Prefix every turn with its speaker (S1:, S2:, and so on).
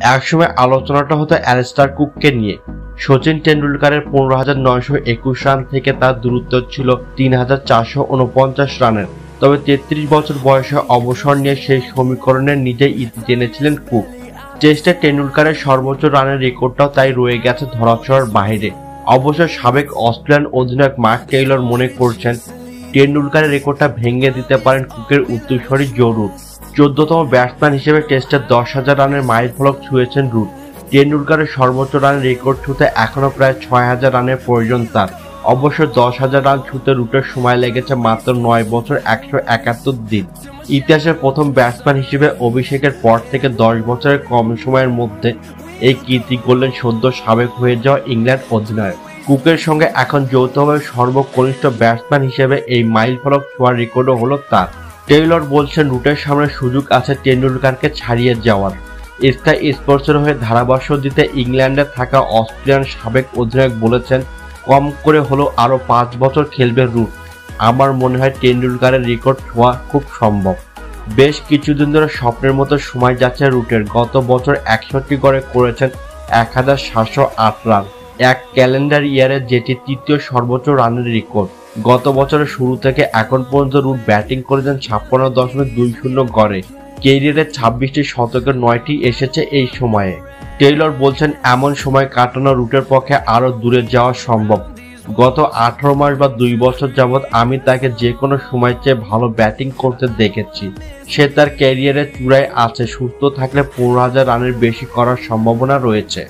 S1: একসময় আলোচনাটা হতো অ্যালেস্টার কুককে নিয়ে। সচিন টেন্ডুলকারের পনেরো হাজার নয়শো একুশ রান থেকে তার দূরত্ব ছিল তিন হাজার চারশো উনপঞ্চাশ রানের। তবে তেত্রিশ বছর বয়সে অবসর নিয়ে সেই সমীকরণে নিজেই ইতি টেনেছিলেন কুক। টেস্টে টেন্ডুলকারের সর্বোচ্চ রানের রেকর্ডটাও তাই রয়ে গেছে ধরাছোঁয়ার বাইরে অবশ্য সাবেক অস্ট্রেলিয়ান অধিনায়ক মার্ক টেইলর মনে করছেন টেন্ডুলকারের রেকর্ডটা ভেঙে দিতে পারেন কুকের উত্তরস্বরী জরুর। চোদ্দতম ব্যাটসম্যান হিসেবে টেস্টে দশ হাজার রানের মাইল ফলক ছুঁয়েছেন রুট। টেন্ডুলকারের সর্বোচ্চ রানের রেকর্ড ছুঁতে এখনও প্রায় ছয় হাজার রানের প্রয়োজন তার। অবশ্য দশ হাজার রান ছুঁতে রুটের সময় লেগেছে মাত্র নয় বছর একশো একাত্তর দিন। ইতিহাসের প্রথম ব্যাটসম্যান হিসেবে অভিষেকের পর থেকে দশ বছরের কম সময়ের মধ্যে এই কীর্তি করলেন সদ্য সাবেক হয়ে যাওয়া ইংল্যান্ড অধিনায়ক। কুকের সঙ্গে এখন যৌথভাবে সর্বকনিষ্ঠ ব্যাটসম্যান হিসেবে এই মাইল ফলক ছোঁয়ার রেকর্ডও হলো তার। টেইলর বলছেন, রুটের সামনে সুযোগ আছে টেন্ডুলকারকে ছাড়িয়ে যাওয়ার। স্কাই স্পোর্টসের হয়ে ধারাভাষ্য দিতে ইংল্যান্ডে থাকা অস্ট্রেলিয়ান সাবেক অধিনায়ক বলেছেন, কম করে হলেও আরও পাঁচ বছর খেলবে রুট। আমার মনে হয় টেন্ডুলকারের রেকর্ড ছোঁয়া খুব সম্ভব। বেশ কিছুদিন ধরে স্বপ্নের মতো সময় যাচ্ছে রুটের। গত বছর একষট্টি করে করেছেন এক হাজার সাতশো আট রান। এক ক্যালেন্ডার ইয়ারে যেটি তৃতীয় সর্বোচ্চ রানের রেকর্ড। গত বছরের শুরু থেকে এখন পর্যন্ত রুট ব্যাটিং করেছেন ছাপ্পান্ন দশমিক দুই শূন্য গড়ে। কেরিয়ারের ছাব্বিশটি শতকের নয়টি এসেছে এই সময়ে। টেইলর বলছেন, এমন সময় কাটানো রুটের পক্ষে আরও দূরে যাওয়া সম্ভব। গত আঠারো মাস বা দুই বছর যাবৎ আমি তাকে যে কোনো সময় চেয়ে ভালো ব্যাটিং করতে দেখেছি। সে তার ক্যারিয়ারের চূড়ায় আছে, সুস্থ থাকলে পনেরো হাজার রানের বেশি করার সম্ভাবনা রয়েছে।